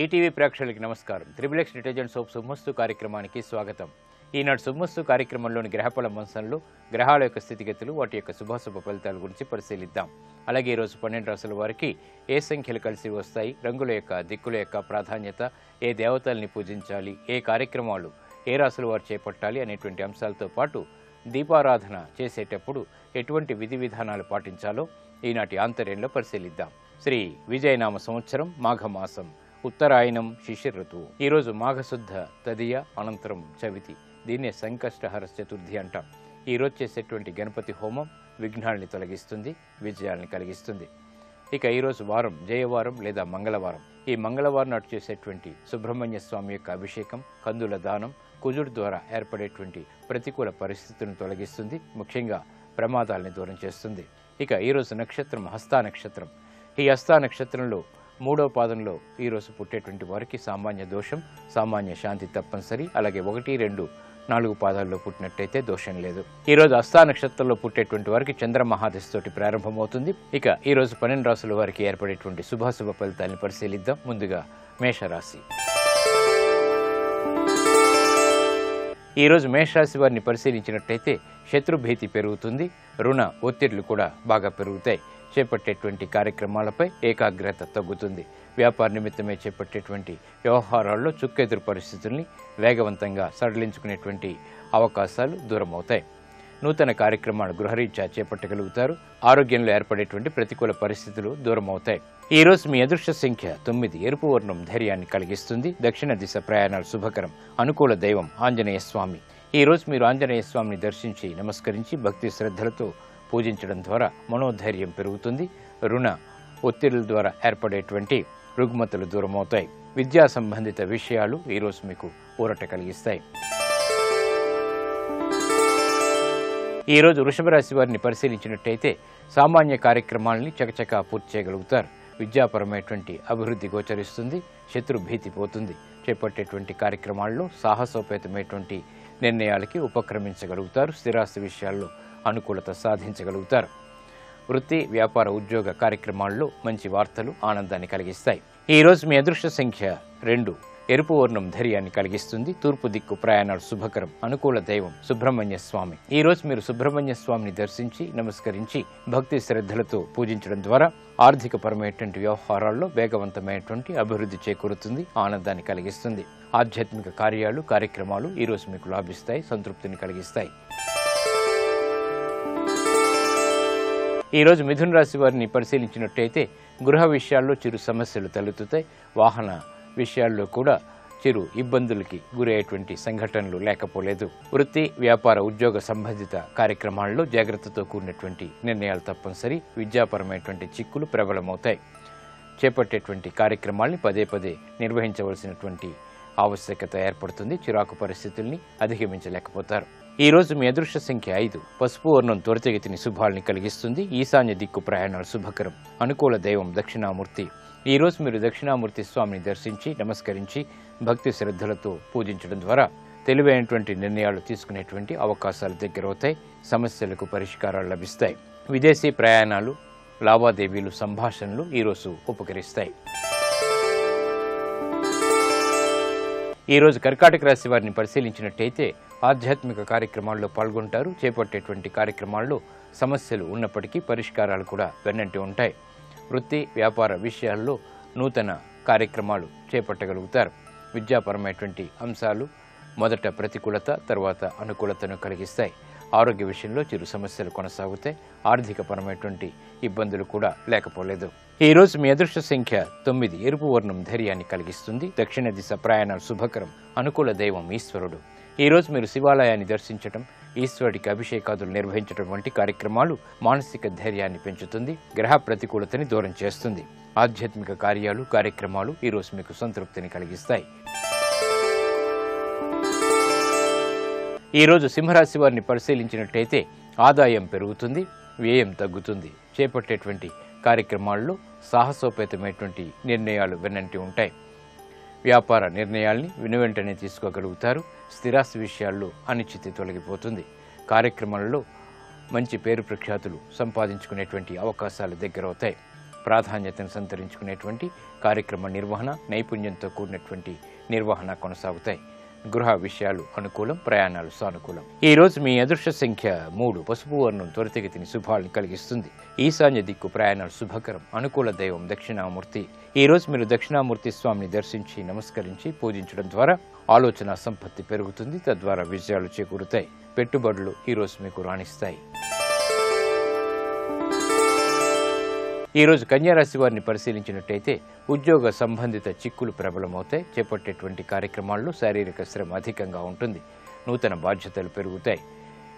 ETV ప్రేక్షకులకి నమస్కారం. Triplex detergent soap సుమ్మస్తు కార్యక్రమానికి స్వాగతం. ఈనాడు సుమ్మస్తు కార్యక్రమంలోని గ్రహఫల మంచంలో గ్రహాల యొక్క స్థితిగతులు వాటి యొక్క శుభాశుభ ఫలితాల గురించి పరిశీలిద్దాం. అలాగే ఈరోజు పన్నెండు రాసుల వారికి ఏ సంఖ్యలు కలిసి వస్తాయి రంగుల యొక్క దిక్కుల యొక్క ప్రాధాన్యత ఏ దేవతల్ని పూజించాలి ఏ కార్యక్రమాలు ఏ రాసుల వారు చేపట్టాలి అనేటువంటి అంశాలతో పాటు దీపారాధన చేసేటప్పుడు ఎటువంటి విధి విధానాలు పాటించాలో ఈనాటి ఆంతర్యంలో పరిశీలిద్దాం. శ్రీ విజయనామ సంవత్సరం మాఘమాసం. ఉత్తరాయణం శిశిర ఋతువు ఈరోజు మాఘశుద్ధ తదియ అనంతరం చవితి. దీన్నే సంకష్టహర చతుర్థి అంటాం. ఈరోజు చేసేటువంటి గణపతి హోమం విఘ్నాల్ని తొలగిస్తుంది విజయాల్ని కలిగిస్తుంది. ఇక ఈరోజు వారం జయవారం లేదా మంగళవారం. ఈ మంగళవారం నాటు చేసేటువంటి సుబ్రహ్మణ్య స్వామి యొక్క అభిషేకం కందుల దానం కుజుడు ద్వారా ఏర్పడేటువంటి ప్రతికూల పరిస్థితులను తొలగిస్తుంది ముఖ్యంగా ప్రమాదాలని దూరం చేస్తుంది. ఇక ఈరోజు నక్షత్రం హస్తా నక్షత్రం. ఈ హస్తా నక్షత్రంలో మూడవ పాదంలో ఈరోజు పుట్టేటువంటి వారికి సామాన్య దోషం సామాన్య శాంతి తప్పనిసరి అలాగే ఒకటి రెండు నాలుగు పాదాల్లో పుట్టినట్టయితే దోషం లేదు. ఈ రోజు అస్థా నక్షత్రంలో పుట్టేటువంటి వారికి చంద్ర మహాదశతోటి ప్రారంభమవుతుంది. ఇక ఈరోజు పన్నెండు రాసుల వారికి ఏర్పడేటువంటి శుభాశుభ ఫలితాలను పరిశీలిద్దాం. ముందుగా మేషరాశి. ఈరోజు మేషరాశి వారిని పరిశీలించినట్టయితే శత్రుభీతి పెరుగుతుంది రుణ ఒత్తిళ్ళు కూడా బాగా పెరుగుతాయి. చేపట్టేటువంటి కార్యక్రమాలపై ఏకాగ్రత తగ్గుతుంది. వ్యాపార నిమిత్తమే చేపట్టేటువంటి వ్యవహారాల్లో చుక్కెదురు పరిస్థితుల్ని వేగవంతంగా సడలించుకునేటువంటి అవకాశాలు దూరమవుతాయి. నూతన కార్యక్రమాలు గృహరీత్యా చేపట్టగలుగుతారు. ఆరోగ్యంలో ఏర్పడేటువంటి ప్రతికూల పరిస్థితులు దూరమవుతాయి. ఈ రోజు మీ అదృష్ట సంఖ్య తొమ్మిది. ఎరుపు వర్ణం ధైర్యాన్ని కలిగిస్తుంది. దక్షిణ దిశ ప్రయాణాలు శుభకరం. అనుకూల దైవం ఆంజనేయ స్వామి. ఈ రోజు మీరు ఆంజనేయ స్వామిని దర్శించి నమస్కరించి భక్తి శ్రద్ధలతో పూజించడం ద్వారా మనోధైర్యం పెరుగుతుంది రుణ ఒత్తిడుల ద్వారా ఏర్పడేటువంటి రుగ్మతలు దూరమవుతాయి. విద్యా సంబంధిత విషయాలు ఈరోజు మీకు ఊరట కలిగిస్తాయి. ఈరోజు వృషభరాశి వారిని పరిశీలించినట్టయితే సామాన్య కార్యక్రమాలని చకచకా పూర్తి చేయగలుగుతారు. విద్యాపరమైనటువంటి అభివృద్ధి గోచరిస్తుంది శత్రు భీతి పోతుంది. చేపట్టేటువంటి కార్యక్రమాల్లో సాహసోపేతమైనటువంటి నిర్ణయాలకి ఉపక్రమించగలుగుతారు. స్థిరాస్తి విషయాల్లో అనుకూలత సాధించగలుగుతారు. వృత్తి వ్యాపార ఉద్యోగ కార్యక్రమాల్లో మంచి వార్తలు ఆనందాన్ని కలిగిస్తాయి. ఈ రోజు మీ అదృష్ట సంఖ్య రెండు. ఎరుపు వర్ణం ధైర్యాన్ని కలిగిస్తుంది. తూర్పు దిక్కు ప్రయాణాలు శుభకరం. అనుకూల దైవం సుబ్రహ్మణ్య స్వామి. ఈ రోజు మీరు సుబ్రహ్మణ్య స్వామిని దర్శించి నమస్కరించి భక్తి శ్రద్ధలతో పూజించడం ద్వారా ఆర్థిక పరమైనటువంటి వ్యవహారాల్లో వేగవంతమైనటువంటి అభివృద్ధి చేకూరుతుంది ఆనందాన్ని కలిగిస్తుంది. ఆధ్యాత్మిక కార్యాలు కార్యక్రమాలు ఈ రోజు మీకు లాభిస్తాయి సంతృప్తిని కలిగిస్తాయి. ఈరోజు మిథున రాశి వారిని పరిశీలించినట్టయితే గృహ విషయాల్లో చిరు సమస్యలు తలెత్తుతాయి. వాహన విషయాల్లో కూడా చిరు ఇబ్బందులకి గురయ్యేటువంటి సంఘటనలు లేకపోలేదు. వృత్తి వ్యాపార ఉద్యోగ సంబంధిత కార్యక్రమాల్లో జాగ్రత్తతో కూడినటువంటి నిర్ణయాలు తప్పనిసరి. విద్యాపరమైనటువంటి చిక్కులు ప్రబలమవుతాయి. చేపట్టేటువంటి కార్యక్రమాల్ని పదే పదే నిర్వహించవలసినటువంటి ఆవశ్యకత ఏర్పడుతుంది. చిరాకు పరిస్థితుల్ని అధిగమించలేకపోతారు. ఈరోజు మీ అదృష్ట సంఖ్య ఐదు. పసుపు వర్ణం త్వరితగతిని శుభాల్ని కలిగిస్తుంది. ఈశాన్య దిక్కు ప్రయాణాలు శుభకరం. అనుకూల దైవం దక్షిణామూర్తి. ఈరోజు మీరు దక్షిణామూర్తి స్వామిని దర్శించి నమస్కరించి భక్తి శ్రద్ధలతో పూజించడం ద్వారా తెలివైనటువంటి నిర్ణయాలు తీసుకునేటువంటి అవకాశాలు దగ్గరవుతాయి. సమస్యలకు పరిష్కారాలు లభిస్తాయి. విదేశీ ప్రయాణాలు లావాదేవీలు సంభాషణలు ఈరోజు ఉపకరిస్తాయి. ఈరోజు కర్కాటక రాశి వారిని పరిశీలించినట్టయితే ఆధ్యాత్మిక కార్యక్రమాల్లో పాల్గొంటారు. చేపట్టేటువంటి కార్యక్రమాల్లో సమస్యలు ఉన్నప్పటికీ పరిష్కారాలు కూడా వెన్నంటి ఉంటాయి. వృత్తి వ్యాపార విషయాల్లో నూతన కార్యక్రమాలు చేపట్టగలుగుతారు. విద్యాపరమైనటువంటి అంశాలు మొదట ప్రతికూలత తర్వాత అనుకూలతను కలిగిస్తాయి. ఆరోగ్య విషయంలో చిరు సమస్యలు కొనసాగుతాయి. ఆర్థికపరమైనటువంటి ఇబ్బందులు కూడా లేకపోలేదు. ఈ రోజు మీ అదృష్ట సంఖ్య తొమ్మిది. ఎరుపు వర్ణం ధైర్యాన్ని కలిగిస్తుంది. దక్షిణ దిశ ప్రయాణాలు శుభకరం. అనుకూల దైవం ఈశ్వరుడు. ఈరోజు మీరు శివాలయాన్ని దర్శించటం ఈశ్వరుడికి అభిషేకాదులు నిర్వహించడం వంటి కార్యక్రమాలు మానసిక ధైర్యాన్ని పెంచుతుంది గ్రహ ప్రతికూలతని దూరం చేస్తుంది. ఆధ్యాత్మిక కార్యాలు కార్యక్రమాలు ఈరోజు మీకు సంతృప్తిని కలిగిస్తాయి. ఈరోజు సింహరాశి వారిని పరిశీలించినట్టయితే ఆదాయం పెరుగుతుంది వ్యయం తగ్గుతుంది. చేపట్టేటువంటి కార్యక్రమాల్లో సాహసోపేతమైనటువంటి నిర్ణయాలు వెన్నంటి ఉంటాయి. వ్యాపార నిర్ణయాల్ని వెనువెంటనే తీసుకోగలుగుతారు. స్థిరాస్తి విషయాల్లో అనిశ్చితి తొలగిపోతుంది. కార్యక్రమాలలో మంచి పేరు ప్రఖ్యాతులు సంపాదించుకునేటువంటి అవకాశాలు దగ్గరవుతాయి. ప్రాధాన్యతను సంతరించుకునేటువంటి కార్యక్రమ నిర్వహణ నైపుణ్యంతో కూడినటువంటి నిర్వహణ కొనసాగుతాయి. గృహ విషయాలు అనుకూలం ప్రయాణాలు సానుకూలం. ఈ రోజు మీ అదృష్ట సంఖ్య మూడు. పసుపు వర్ణం త్వరితగతిని శుభాలను కలిగిస్తుంది. ఈశాన్య దిక్కు ప్రయాణాలు శుభకరం. అనుకూల దైవం దక్షిణామూర్తి. ఈ రోజు మీరు దక్షిణామూర్తి స్వామిని దర్శించి నమస్కరించి పూజించడం ద్వారా ఆలోచన సంపత్తి పెరుగుతుంది. తద్వారా విజయాలు చేకూరుతాయి. పెట్టుబడులు ఈ రోజు మీకు రాణిస్తాయి. ఈరోజు కన్యారాశి వారిని పరిశీలించినట్టయితే ఉద్యోగ సంబంధిత చిక్కులు ప్రబలమవుతాయి. చేపట్టేటువంటి కార్యక్రమాల్లో శారీరక శ్రమ అధికంగా ఉంటుంది. నూతన బాధ్యతలు పెరుగుతాయి.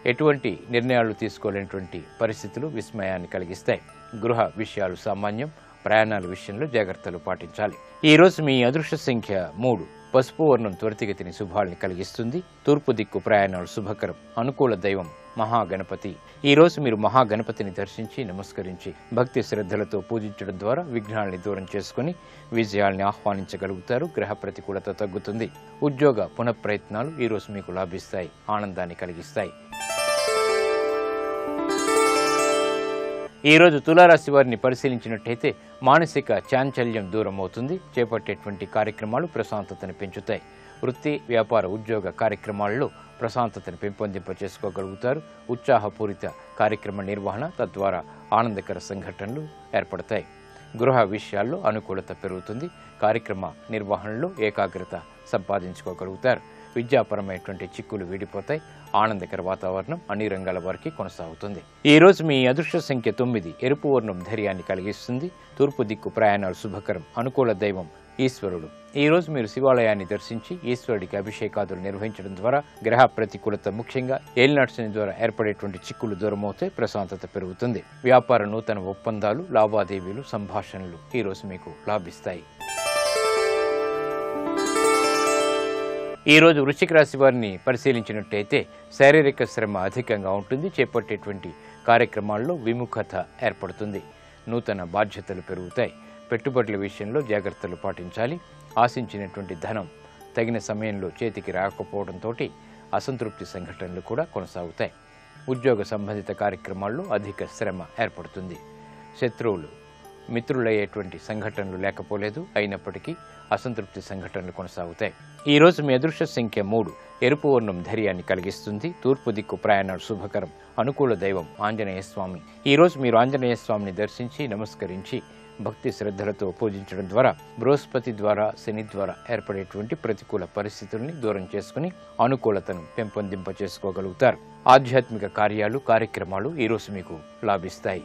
ఎటువంటి నిర్ణయాలు తీసుకోలేనటువంటి పరిస్థితులు విస్మయాన్ని కలిగిస్తాయి. గృహ విషయాలు సామాన్యం ప్రయాణాల విషయంలో జాగ్రత్తలు పాటించాలి. ఈరోజు మీ అదృష్ట సంఖ్య మూడు. పసుపు వర్ణం త్వరితగతిని శుభాల్ని కలిగిస్తుంది. తూర్పు దిక్కు ప్రయాణాలు శుభకరం. అనుకూల దైవం మహాగణపతి. ఈ రోజు మీరు మహాగణపతిని దర్శించి నమస్కరించి భక్తి శ్రద్ధలతో పూజించడం ద్వారా విఘ్నాల్ని దూరం చేసుకుని విజయాల్ని ఆహ్వానించగలుగుతారు. గ్రహ ప్రతికూలత తగ్గుతుంది. ఉద్యోగ పునఃప్రయత్నాలు ఈ రోజు మీకు లాభిస్తాయి. ఆనందాన్ని కలిగిస్తాయి. ఈ రోజు తులారాశి వారిని పరిశీలించినట్టయితే మానసిక చాంచల్యం దూరం అవుతుంది చేపట్టేటువంటి కార్యక్రమాలు ప్రశాంతతను పెంచుతాయి. వృత్తి వ్యాపార ఉద్యోగ కార్యక్రమాల్లో ప్రశాంతతను పెంపొందింప చేసుకోగలుగుతారు ఉత్సాహపూరిత కార్యక్రమ నిర్వహణ తద్వారా ఆనందకర సంఘటనలు ఏర్పడతాయి. గృహ విషయాల్లో అనుకూలత పెరుగుతుంది. కార్యక్రమ నిర్వహణలో ఏకాగ్రత సంపాదించుకోగలుగుతారు. విద్యాపరమైనటువంటి చిక్కులు వీడిపోతాయి. ఆనందకర వాతావరణం అన్ని రంగాల వారికి కొనసాగుతుంది. ఈ రోజు మీ అదృష్ట సంఖ్య తొమ్మిది. ఎరుపు వర్ణం ధైర్యాన్ని కలిగిస్తుంది. తూర్పు దిక్కు ప్రయాణాలు శుభకరం. అనుకూల దైవం ఈశ్వరుడు. ఈ రోజు మీరు శివాలయాన్ని దర్శించి ఈశ్వరుడికి అభిషేకాదులు నిర్వహించడం ద్వారా గ్రహ ప్రతికూలత ముఖ్యంగా ఏలినాటి ద్వారా ఏర్పడేటువంటి చిక్కులు దూరమవుతాయి ప్రశాంతత పెరుగుతుంది. వ్యాపార నూతన ఒప్పందాలు లావాదేవీలు సంభాషణలు ఈ రోజు మీకు లాభిస్తాయి. ఈరోజు వృశ్చిక రాశి వారిని పరిశీలించినట్టయితే శారీరక శ్రమ అధికంగా ఉంటుంది. చేపట్టేటువంటి కార్యక్రమాల్లో విముఖత ఏర్పడుతుంది. నూతన బాధ్యతలు పెరుగుతాయి. పెట్టుబడుల విషయంలో జాగ్రత్తలు పాటించాలి. ఆశించినటువంటి ధనం తగిన సమయంలో చేతికి రాకపోవడంతో అసంతృప్తి సంఘటనలు కూడా కొనసాగుతాయి. ఉద్యోగ సంబంధిత కార్యక్రమాల్లో అధిక శ్రమ ఏర్పడుతుంది. శత్రువులు మిత్రులయ్యేటువంటి సంఘటనలు లేకపోలేదు. అయినప్పటికీ అసంతృప్తి సంఘటనలు కొనసాగుతాయి. ఈ రోజు మీ అదృష్ట సంఖ్య మూడు. ఎరుపు వర్ణం ధైర్యాన్ని కలిగిస్తుంది. తూర్పు దిక్కు ప్రయాణాలు శుభకరం. అనుకూల దైవం ఆంజనేయ స్వామి ఈ రోజు మీరు ఆంజనేయ స్వామిని దర్శించి నమస్కరించి భక్తి శ్రద్ధలతో పూజించడం ద్వారా బృహస్పతి ద్వారా శని ద్వారా ఏర్పడేటువంటి ప్రతికూల పరిస్థితుల్ని దూరం చేసుకుని అనుకూలతను పెంపొందింప చేసుకోగలుగుతారు ఆధ్యాత్మిక కార్యాలు కార్యక్రమాలు ఈరోజు మీకు లాభిస్తాయి.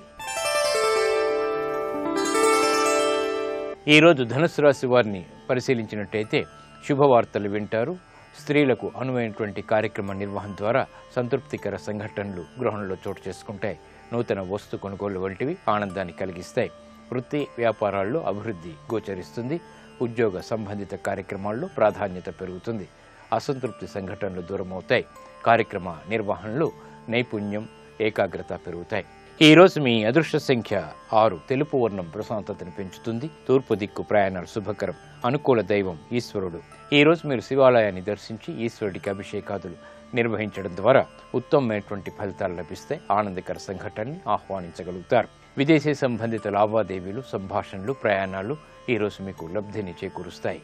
ఈరోజు ధనుసు రాశి వారిని పరిశీలించినట్టయితే శుభవార్తలు వింటారు. స్త్రీలకు అనువైనటువంటి కార్యక్రమ నిర్వహణ ద్వారా సంతృప్తికర సంఘటనలు గృహంలో చోటు చేసుకుంటాయి. నూతన వస్తు కొనుగోలు వంటివి ఆనందాన్ని కలిగిస్తాయి. వృత్తి వ్యాపారాల్లో అభివృద్ధి గోచరిస్తుంది. ఉద్యోగ సంబంధిత కార్యక్రమాల్లో ప్రాధాన్యత పెరుగుతుంది. అసంతృప్తి సంఘటనలు దూరమవుతాయి. కార్యక్రమ నిర్వహణలో నైపుణ్యం ఏకాగ్రత పెరుగుతాయి. ఈ రోజు మీ అదృష్ట సంఖ్య ఆరు. తెలుపు వర్ణం ప్రశాంతతను పెంచుతుంది. తూర్పు దిక్కు ప్రయాణాలు శుభకరం. అనుకూల దైవం ఈశ్వరుడు. ఈ రోజు మీరు శివాలయాన్ని దర్శించి ఈశ్వరుడికి అభిషేకాదులు నిర్వహించడం ద్వారా ఉత్తమమైనటువంటి ఫలితాలు లభిస్తే ఆనందకర సంఘటనని ఆహ్వానించగలుగుతారు. విదేశీ సంబంధిత లావాదేవీలు సంభాషణలు ప్రయాణాలు ఈరోజు మీకు లబ్ధిని చేకూరుస్తాయి.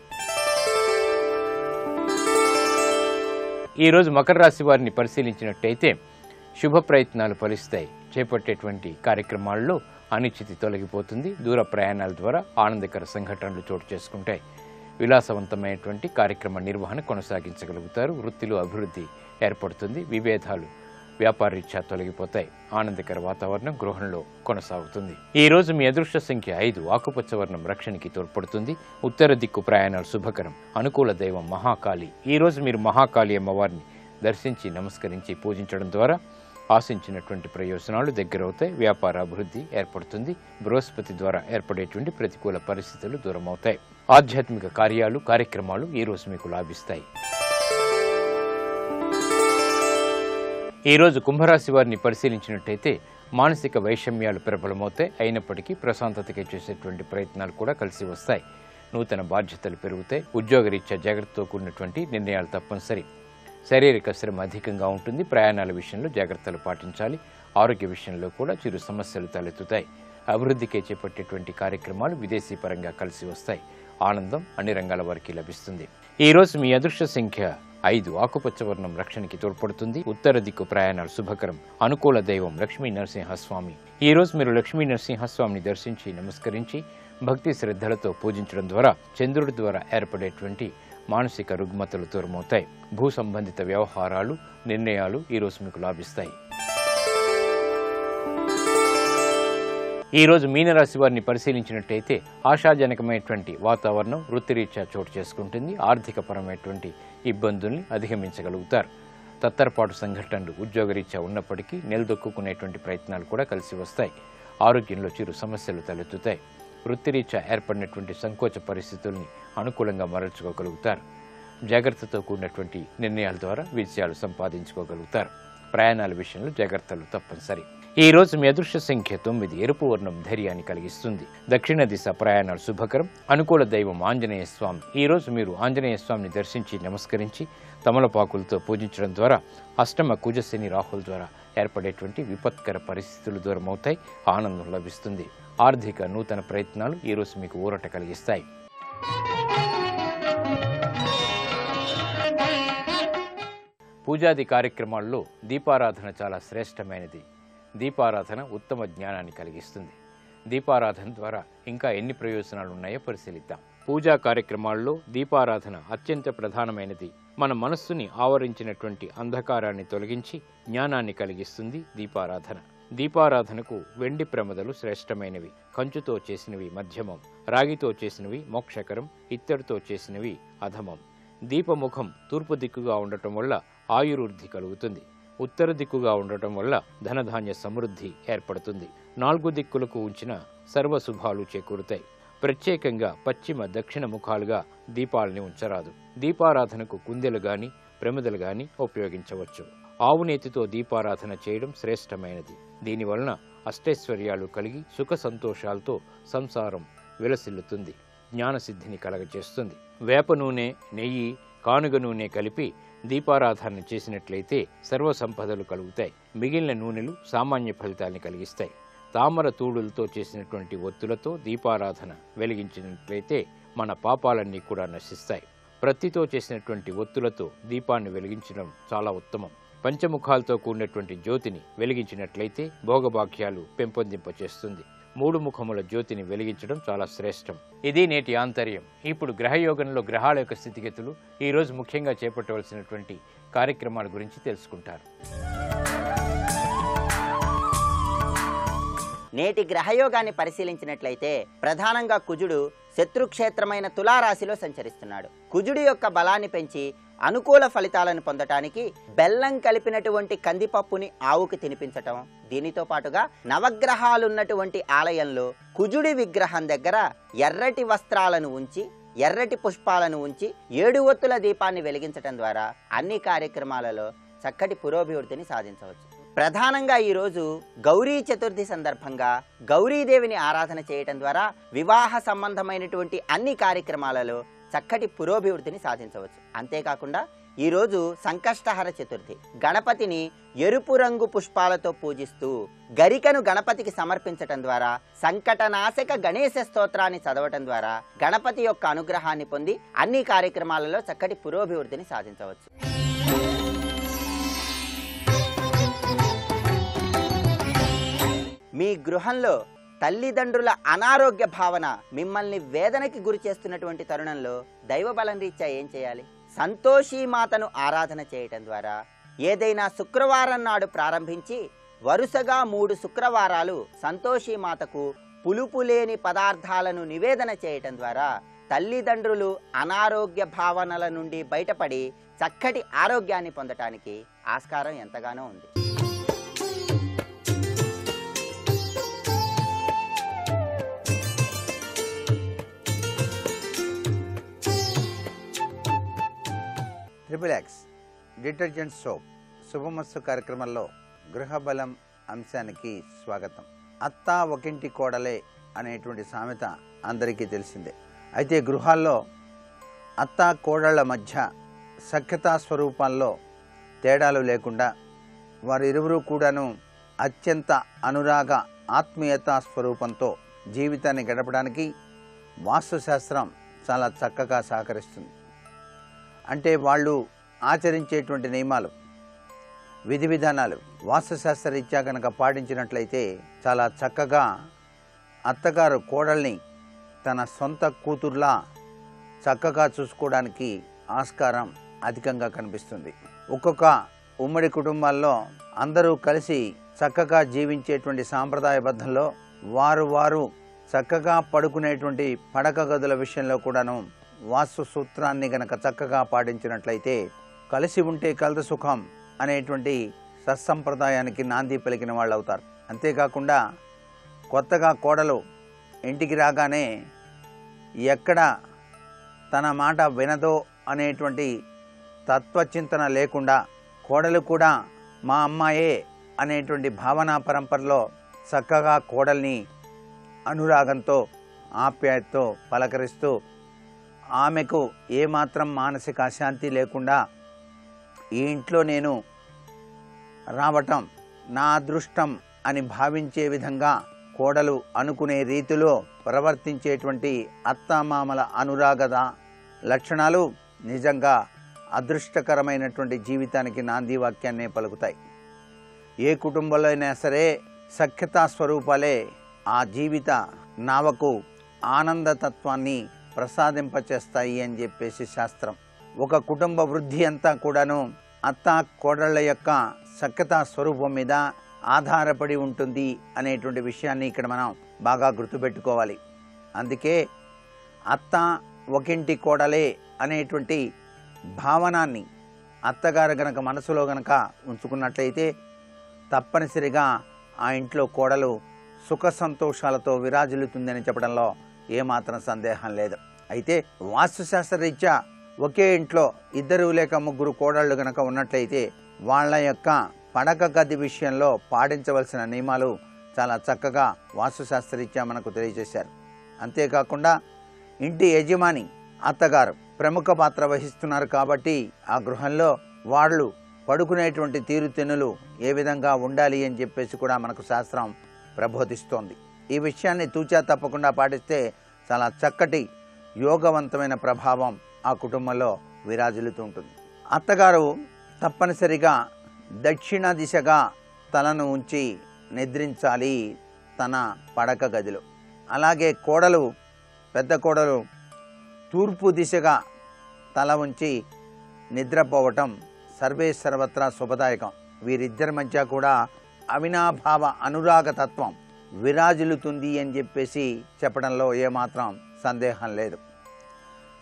ఈరోజు మకర రాశి వారిని పరిశీలించినట్టయితే శుభ ప్రయత్నాలు ఫలిస్తాయి. చేపట్టేటువంటి కార్యక్రమాల్లో అనిశ్చితి తొలగిపోతుంది. దూర ప్రయాణాల ద్వారా ఆనందకర సంఘటనలు చోటు చేసుకుంటాయి. విలాసవంతమైనటువంటి కార్యక్రమ నిర్వహణ కొనసాగించగలుగుతారు. వృత్తిలో అభివృద్ధి ఏర్పడుతుంది. విభేదాలు వ్యాపారరీత్యా తొలగిపోతాయి. ఆనందకర వాతావరణం గృహంలో కొనసాగుతుంది. ఈ రోజు మీ అదృష్ట సంఖ్య ఐదు. ఆకుపచ్చ వర్ణం రక్షణకి తోడ్పడుతుంది. ఉత్తర దిక్కు ప్రయాణాలు శుభకరం. అనుకూల దైవం మహాకాళి. ఈ రోజు మీరు మహాకాళి అమ్మవారిని దర్శించి నమస్కరించి పూజించడం ద్వారా ఆశించినటువంటి ప్రయోజనాలు దగ్గరవుతాయి. వ్యాపార అభివృద్ధి ఏర్పడుతుంది. బృహస్పతి ద్వారా ఏర్పడేటువంటి ప్రతికూల పరిస్థితులు దూరమవుతాయి. ఆధ్యాత్మిక కార్యాలు కార్యక్రమాలు ఈ రోజు మీకు లాభిస్తాయి. ఈరోజు కుంభరాశి వారిని పరిశీలించినట్టయితే మానసిక వైషమ్యాలు ప్రబలమవుతాయి. అయినప్పటికీ ప్రశాంతతకి చేసేటువంటి ప్రయత్నాలు కూడా కలిసి వస్తాయి. నూతన బాధ్యతలు పెరుగుతాయి. ఉద్యోగరీత్యా జాగ్రత్తతో కూడినటువంటి నిర్ణయాలు తప్పనిసరి. శారీరక శ్రమ అధికంగా ఉంటుంది. ప్రయాణాల విషయంలో జాగ్రత్తలు పాటించాలి. ఆరోగ్య విషయంలో కూడా చిరు సమస్యలు తలెత్తుతాయి. అభివృద్ధికే చేపట్టేటువంటి కార్యక్రమాలు విదేశీ పరంగా కలిసి వస్తాయి. ఆనందం అన్ని రంగాల వారికి లభిస్తుంది. ఈ రోజు మీ అదృష్ట సంఖ్య ఐదు ఆకుపచ్చ వర్ణం రక్షణకి తోడ్పడుతుంది. ఉత్తర దిక్కు ప్రయాణాలు శుభకరం. అనుకూల దైవం లక్ష్మీ నరసింహస్వామి. ఈ రోజు మీరు లక్ష్మీ నరసింహస్వామిని దర్శించి నమస్కరించి భక్తి శ్రద్ధలతో పూజించడం ద్వారా చంద్రుడి ద్వారా ఏర్పడేటువంటి మానసిక రుగ్మతలు దూరమవుతాయి. భూ సంబంధిత వ్యవహారాలు నిర్ణయాలు ఈ రోజు మీకు లాభిస్తాయి. ఈ రోజు మీనరాశి వారిని పరిశీలించినట్టయితే ఆశాజనకమైనటువంటి వాతావరణం వృత్తిరీత్యా చోటు చేసుకుంటుంది. ఆర్థికపరమైనటువంటి ఇబ్బందుల్ని అధిగమించగలుగుతారు. తత్తరపాటు సంఘటనలు ఉద్యోగరీత్యా ఉన్నప్పటికీ నిలదొక్కునేటువంటి ప్రయత్నాలు కూడా కలిసి వస్తాయి. ఆరోగ్యంలో చిరు సమస్యలు తలెత్తుతాయి. వృత్తిరీత్యా ఏర్పడినటువంటి సంకోచ పరిస్థితుల్ని అనుకూలంగా మరల్చుకోగలుగుతారు. జాగ్రత్తతో కూడినటువంటి నిర్ణయాల ద్వారా విజయాలు సంపాదించుకోగలుగుతారు. ప్రయాణాల విషయంలో జాగ్రత్తలు తప్పనిసరి. ఈ రోజు మీ అదృష్ట సంఖ్య తొమ్మిది ఎరుపు వర్ణం ధైర్యాన్ని కలిగిస్తుంది. దక్షిణ దిశ ప్రయాణాలు శుభకరం. అనుకూల దైవం ఆంజనేయ స్వామి. ఈ రోజు మీరు ఆంజనేయ స్వామిని దర్శించి నమస్కరించి తమలపాకులతో పూజించడం ద్వారా అష్టమ కుజశని రాహుల ద్వారా ఏర్పడేటువంటి విపత్కర పరిస్థితులు దూరమవుతాయి ఆనందం లభిస్తుంది. ఆర్థిక నూతన ప్రయత్నాలు ఈ రోజు మీకు ఊరట కలిగిస్తాయి. పూజాది కార్యక్రమాల్లో దీపారాధన చాలా శ్రేష్టమైనది. దీపారాధన ఉత్తమ జ్ఞానాన్ని కలిగిస్తుంది. దీపారాధన ద్వారా ఇంకా ఎన్ని ప్రయోజనాలు ఉన్నాయో పరిశీలిద్దాం. పూజా కార్యక్రమాల్లో దీపారాధన అత్యంత ప్రధానమైనది. మన మనస్సుని ఆవరించినటువంటి అంధకారాన్ని తొలగించి జ్ఞానాన్ని కలిగిస్తుంది దీపారాధన. దీపారాధనకు వెండి ప్రమదలు శ్రేష్టమైనవి. కంచుతో చేసినవి మధ్యమం. రాగితో చేసినవి మోక్షకరం. ఇత్తడితో చేసినవి అధమం. దీపముఖం తూర్పు దిక్కుగా ఉండటం వల్ల ఆయుర్వృద్ధి కలుగుతుంది. ఉత్తర దిక్కుగా ఉండటం వల్ల ధనధాన్య సమృద్ధి ఏర్పడుతుంది. నాలుగు దిక్కులకు ఉంచిన సర్వశుభాలు చేకూరుతాయి. ప్రత్యేకంగా పశ్చిమ దక్షిణ ముఖాలుగా దీపాలని ఉంచరాదు. దీపారాధనకు కుందెలు గాని ప్రమిదలు గాని ఉపయోగించవచ్చు. ఆవు నేతితో దీపారాధన చేయడం శ్రేష్టమైనది. దీనివలన అష్టైశ్వర్యాలు కలిగి సుఖ సంతోషాలతో సంసారం విలసిల్లుతుంది. జ్ఞానసిద్ధిని కలగజేస్తుంది. వేప నూనె నెయ్యి కానుగ నూనె కలిపి దీపారాధన చేసినట్లయితే సర్వ సంపదలు కలుగుతాయి. మిగిలిన నూనెలు సామాన్య ఫలితాల్ని కలిగిస్తాయి. తామర తూడులతో చేసినటువంటి ఒత్తులతో దీపారాధన వెలిగించినట్లయితే మన పాపాలన్నీ కూడా నశిస్తాయి. ప్రత్తితో చేసినటువంటి ఒత్తులతో దీపాన్ని వెలిగించడం చాలా ఉత్తమం. పంచముఖాలతో కూడినటువంటి జ్యోతిని వెలిగించినట్లయితే భోగభాగ్యాలు పెంపొందింపచేస్తుంది. మూడు ముఖముల జ్యోతిని వెలిగించడం చాలా శ్రేష్టం. ఇది నేటి ఆంతర్యం. ఇప్పుడు గ్రహయోగంలో గ్రహాల యొక్క స్థితిగతులు ఈరోజు ముఖ్యంగా చేపట్టవలసినటువంటి కార్యక్రమాల గురించి తెలుసుకుంటారు. నేటి గ్రహయోగాన్ని పరిశీలించినట్లయితే ప్రధానంగా కుజుడు శత్రుక్షేత్రమైన తులారాశిలో సంచరిస్తున్నాడు. కుజుడి యొక్క బలాన్ని పెంచి అనుకూల ఫలితాలను పొందటానికి బెల్లం కలిపినటువంటి కందిపప్పుని ఆవుకి తినిపించటం. దీనితో పాటుగా నవగ్రహాలున్నటువంటి ఆలయంలో కుజుడి విగ్రహం దగ్గర ఎర్రటి వస్త్రాలను ఉంచి ఎర్రటి పుష్పాలను ఉంచి ఏడు ఒత్తుల దీపాన్ని వెలిగించటం ద్వారా అన్ని కార్యక్రమాలలో చక్కటి పురోభివృద్ధిని సాధించవచ్చు. ప్రధానంగా ఈరోజు గౌరీ చతుర్థి సందర్భంగా గౌరీదేవిని ఆరాధన చేయటం ద్వారా వివాహ సంబంధమైనటువంటి అన్ని కార్యక్రమాలలో చక్కటి పురోభివృద్ధిని సాధించవచ్చు. అంతేకాకుండా ఈరోజు సంకష్టహర చతుర్థి. గణపతిని ఎరుపు రంగు పుష్పాలతో పూజిస్తూ గరికను గణపతికి సమర్పించటం ద్వారా సంకటనాశక గణేశ స్తోత్రాన్ని చదవటం ద్వారా గణపతి యొక్క అనుగ్రహాన్ని పొంది అన్ని కార్యక్రమాలలో చక్కటి పురోభివృద్ధిని సాధించవచ్చు. మీ గృహంలో తల్లిదండ్రుల అనారోగ్య భావన మిమ్మల్ని వేదనకి గురి చేస్తున్నటువంటి తరుణంలో దైవబలం రీత్యా ఏం చేయాలి? సంతోషీ మాతను ఆరాధన చేయటం ద్వారా ఏదైనా శుక్రవారం నాడు ప్రారంభించి వరుసగా మూడు శుక్రవారాలు సంతోషి మాతకు పులుపు లేని పదార్థాలను నివేదన చేయటం ద్వారా తల్లిదండ్రులు అనారోగ్య భావనల నుండి బయటపడి చక్కటి ఆరోగ్యాన్ని పొందటానికి ఆస్కారం ఎంతగానో ఉంది. ట్రిపుల్ ఎక్స్ డిటర్జెంట్ సోప్ శుభమస్సు కార్యక్రమంలో గృహబలం అంశానికి స్వాగతం. అత్త ఒకింటి కోడలే అనేటువంటి సామెత అందరికీ తెలిసిందే. అయితే గృహాల్లో అత్త కోడళ్ళ మధ్య సఖ్యతా స్వరూపాల్లో తేడాలు లేకుండా వారు ఇరువురూ కూడాను అత్యంత అనురాగ ఆత్మీయతా స్వరూపంతో జీవితాన్ని గడపడానికి వాస్తుశాస్త్రం చాలా చక్కగా సహకరిస్తుంది. అంటే వాళ్ళు ఆచరించేటువంటి నియమాలు విధి విధానాలు వాస్తుశాస్త్రరీత్యా కనుక పాటించినట్లయితే చాలా చక్కగా అత్తగారు కోడల్ని తన సొంత కూతుర్లా చక్కగా చూసుకోవడానికి ఆస్కారం అధికంగా కనిపిస్తుంది. ఒక్కొక్క ఉమ్మడి కుటుంబాల్లో అందరూ కలిసి చక్కగా జీవించేటువంటి సాంప్రదాయబద్ధంలో వారు వారు చక్కగా పడుకునేటువంటి పడక గదుల విషయంలో కూడాను వాస్తు సూత్రాన్ని గనక చక్కగా పాటించినట్లయితే కలిసి ఉంటే కలదు సుఖం అనేటువంటి సత్సంప్రదాయానికి నాంది పలికిన వాళ్ళు అవుతారు అంతేకాకుండా కొత్తగా కోడలు ఇంటికి రాగానే ఎక్కడ తన మాట వినదో అనేటువంటి తత్వచింతన లేకుండా కోడలు కూడా మా అమ్మాయే అనేటువంటి భావనా పరంపరలో చక్కగా కోడల్ని అనురాగంతో ఆప్యాయతతో పలకరిస్తూ ఆమెకు ఏమాత్రం మానసిక అశాంతి లేకుండా ఈ ఇంట్లో నేను రావటం నా అదృష్టం అని భావించే విధంగా కోడలు అనుకునే రీతిలో ప్రవర్తించేటువంటి అత్తామామల అనురాగద లక్షణాలు నిజంగా అదృష్టకరమైనటువంటి జీవితానికి నాంది వాక్యాన్నే పలుకుతాయి. ఏ కుటుంబంలో అయినా సరే సఖ్యతా స్వరూపాలే ఆ జీవిత నావకు ఆనందతత్వాన్ని ప్రసాదింపచేస్తాయి అని చెప్పేసి శాస్త్రం. ఒక కుటుంబ వృద్ధి అంతా కూడాను అత్త కోడళ్ళ యొక్క సఖ్యతా స్వరూపం మీద ఆధారపడి ఉంటుంది అనేటువంటి విషయాన్ని ఇక్కడ మనం బాగా గుర్తుపెట్టుకోవాలి. అందుకే అత్త ఒకింటి కోడలే అనేటువంటి భావనాన్ని అత్తగారు గనక మనసులో గనక ఉంచుకున్నట్లయితే తప్పనిసరిగా ఆ ఇంట్లో కోడలు సుఖ సంతోషాలతో విరాజిల్లుతుందని చెప్పడంలో ఏమాత్రం సందేహం లేదు. అయితే వాస్తుశాస్త్ర రీత్యా ఒకే ఇంట్లో ఇద్దరు లేక ముగ్గురు కోడళ్ళు గనక ఉన్నట్లయితే వాళ్ళ యొక్క పడక గది విషయంలో పాటించవలసిన నియమాలు చాలా చక్కగా వాస్తుశాస్త్రరీత్యా మనకు తెలియజేశారు. అంతేకాకుండా ఇంటి యజమాని అత్తగారు ప్రముఖ పాత్ర వహిస్తున్నారు కాబట్టి ఆ గృహంలో వాళ్ళు పడుకునేటువంటి తీరుతెన్నులు ఏ విధంగా ఉండాలి అని చెప్పేసి కూడా మనకు శాస్త్రం ప్రబోధిస్తోంది. ఈ విషయాన్ని తూచా తప్పకుండా పాటిస్తే చాలా చక్కటి యోగవంతమైన ప్రభావం ఆ కుటుంబంలో విరాజిల్లుతూ ఉంటుంది. అత్తగారు తప్పనిసరిగా దక్షిణ దిశగా తలను ఉంచి నిద్రించాలి తన పడక గదిలో. అలాగే కోడలు పెద్ద కోడలు తూర్పు దిశగా తల ఉంచి నిద్రపోవటం సర్వే సర్వత్రా శుభదాయకం. వీరిద్దరి మధ్య కూడా అవినాభావ అనురాగ తత్వం విరాజిల్లుతుంది అని చెప్పేసి చెప్పడంలో ఏమాత్రం సందేహం లేదు.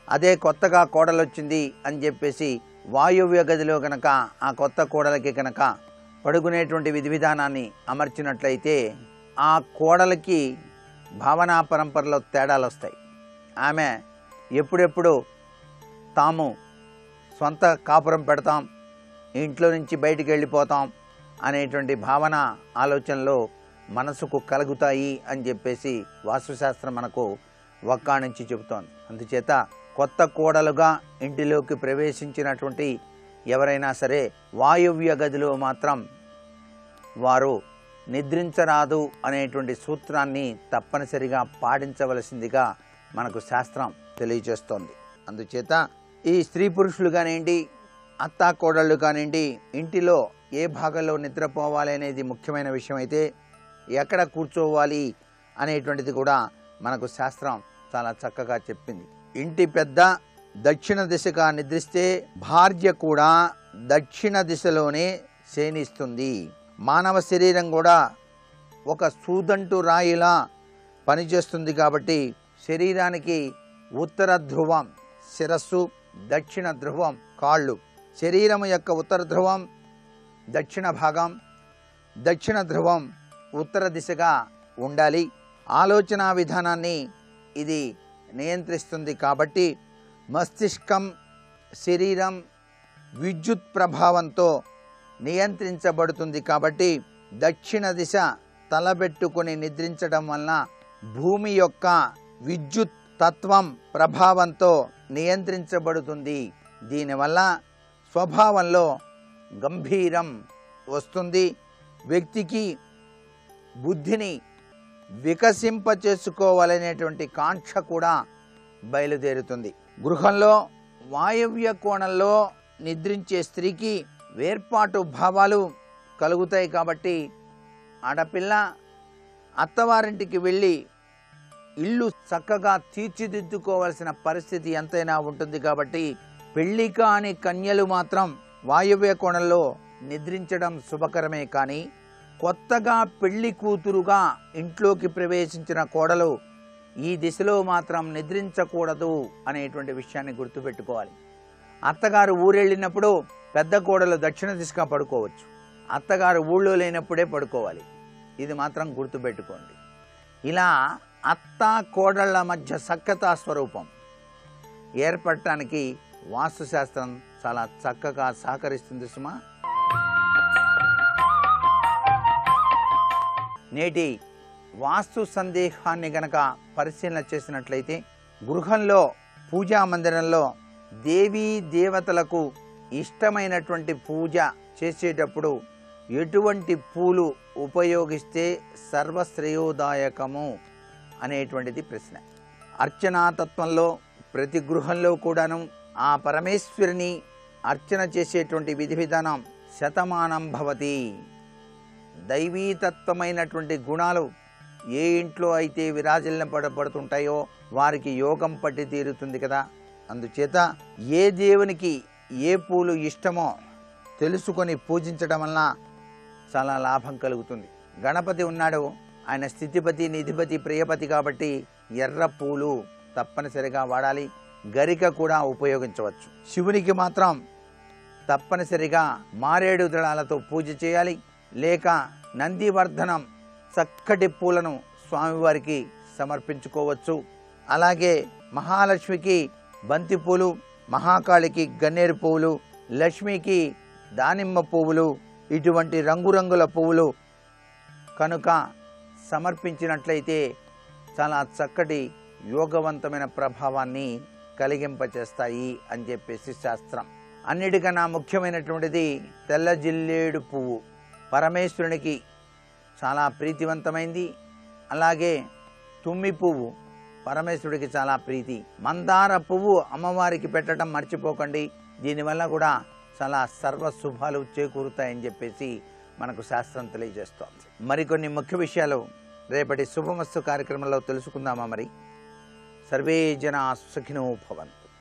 అదే కొత్తగా కోడలొచ్చింది అని చెప్పేసి వాయువ్య గదిలో గనక ఆ కొత్త కోడలకి కనుక పడుకునేటువంటి విధి విధానాన్ని అమర్చినట్లయితే ఆ కోడలకి భావనా పరంపరలో తేడాలు వస్తాయి ఆమె ఎప్పుడెప్పుడు తాము సొంత కాపురం పెడతాం ఇంట్లో నుంచి బయటికి వెళ్ళిపోతాం అనేటువంటి భావన ఆలోచనలు మనసుకు కలుగుతాయి అని చెప్పేసి వాస్తుశాస్త్రం మనకు ఒక్కా నుంచి చెబుతోంది. అందుచేత కొత్త కోడలుగా ఇంటిలోకి ప్రవేశించినటువంటి ఎవరైనా సరే వాయువ్య గదిలో మాత్రం వారు నిద్రించరాదు అనేటువంటి సూత్రాన్ని తప్పనిసరిగా పాటించవలసిందిగా మనకు శాస్త్రం తెలియజేస్తోంది. అందుచేత ఈ స్త్రీ పురుషులు కానివ్వండి అత్తా కోడళ్ళు కానివ్వండి ఇంటిలో ఏ భాగంలో నిద్రపోవాలి అనేది ముఖ్యమైన విషయం అయితే ఎక్కడ కూర్చోవాలి అనేటువంటిది కూడా మనకు శాస్త్రం చాలా చక్కగా చెప్పింది. ఇంటి పెద్ద దక్షిణ దిశగా నిద్రిస్తే భార్య కూడా దక్షిణ దిశలోనే శయనిస్తుంది. మానవ శరీరం కూడా ఒక సూదంటు రాయిలా పనిచేస్తుంది కాబట్టి శరీరానికి ఉత్తర ధ్రువం శిరస్సు దక్షిణ ధ్రువం కాళ్ళు. శరీరం యొక్క ఉత్తర ధ్రువం దక్షిణ భాగం దక్షిణ ధ్రువం ఉత్తర దిశగా ఉండాలి. ఆలోచన విధానాన్ని ఇది నియంత్రిస్తుంది కాబట్టి మస్తిష్కం శరీరం విద్యుత్ ప్రభావంతో నియంత్రించబడుతుంది కాబట్టి దక్షిణ దిశ తలబెట్టుకొని నిద్రించడం వలన భూమి యొక్క విద్యుత్ తత్వం ప్రభావంతో నియంత్రించబడుతుంది. దీనివల్ల స్వభావంలో గంభీరం వస్తుంది. వ్యక్తికి బుద్ధిని వికసింప చేసుకోవాలనేటువంటి కాంక్ష కూడా బయలుదేరుతుంది. గృహంలో వాయవ్య కోణంలో నిద్రించే స్త్రీకి వేర్పాటు భావాలు కలుగుతాయి కాబట్టి ఆడపిల్ల అత్తవారింటికి వెళ్ళి ఇల్లు చక్కగా తీర్చిదిద్దుకోవాల్సిన పరిస్థితి ఎంతైనా ఉంటుంది కాబట్టి పెళ్ళి కాని కన్యలు మాత్రం వాయువ్య కోణంలో నిద్రించడం శుభకరమే కానీ కొత్తగా పెళ్ళి కూతురుగా ఇంట్లోకి ప్రవేశించిన కోడలు ఈ దిశలో మాత్రం నిద్రించకూడదు అనేటువంటి విషయాన్ని గుర్తుపెట్టుకోవాలి. అత్తగారు ఊరెళ్ళినప్పుడు పెద్ద కోడలు దక్షిణ దిశగా పడుకోవచ్చు. అత్తగారు ఊళ్ళో లేనప్పుడే పడుకోవాలి. ఇది మాత్రం గుర్తుపెట్టుకోండి. ఇలా అత్త కోడళ్ళ మధ్య సఖ్యతా స్వరూపం ఏర్పడటానికి వాస్తుశాస్త్రం చాలా చక్కగా సహకరిస్తుంది సుమా. నేటి వాస్తు సందేహాన్ని గనక పరిశీలన చేసినట్లయితే గృహంలో పూజా మందిరంలో దేవీ దేవతలకు ఇష్టమైనటువంటి పూజ చేసేటప్పుడు ఎటువంటి పూలు ఉపయోగిస్తే సర్వశ్రేయోదాయకము అనేటువంటిది ప్రశ్న. అర్చనాతత్వంలో ప్రతి గృహంలో కూడాను ఆ పరమేశ్వరిని అర్చన చేసేటువంటి విధి విధానం శతమానం భవతి. దైవీతత్వమైనటువంటి గుణాలు ఏ ఇంట్లో అయితే విరాజిల్లపడబడుతుంటాయో వారికి యోగం పట్టి తీరుతుంది కదా. అందుచేత ఏ దేవునికి ఏ పూలు ఇష్టమో తెలుసుకొని పూజించడం వలన చాలా లాభం కలుగుతుంది. గణపతి ఉన్నాడు ఆయన స్థితిపతి నిధిపతి ప్రియపతి కాబట్టి ఎర్ర పూలు తప్పనిసరిగా వాడాలి. గరిక కూడా ఉపయోగించవచ్చు. శివునికి మాత్రం తప్పనిసరిగా మారేడు దళాలతో పూజ చేయాలి. లేక నందివర్ధనం చక్కటి పూలను స్వామివారికి సమర్పించుకోవచ్చు. అలాగే మహాలక్ష్మికి బంతి పూలు మహాకాళికి గన్నేరు పువ్వులు లక్ష్మికి దానిమ్మ పువ్వులు ఇటువంటి రంగురంగుల పువ్వులు కనుక సమర్పించినట్లయితే చాలా చక్కటి యోగవంతమైన ప్రభావాన్ని కలిగింపచేస్తాయి అని చెప్పేసి శాస్త్రం. అన్నిటికన్నా ముఖ్యమైనటువంటిది తెల్ల జిల్లేడు పువ్వు. పరమేశ్వరునికి చాలా ప్రీతివంతమైంది. అలాగే తుమ్మి పువ్వు పరమేశ్వరుడికి చాలా ప్రీతి. మందార పువ్వు అమ్మవారికి పెట్టడం మర్చిపోకండి. దీనివల్ల కూడా చాలా సర్వ శుభాలు చేకూరుతాయని చెప్పేసి మనకు శాస్త్రం తెలియజేస్తోంది. మరికొన్ని ముఖ్య విషయాలు రేపటి శుభమస్తు కార్యక్రమంలో తెలుసుకుందామా మరి? సర్వే జనా సుఖినో భవంతు.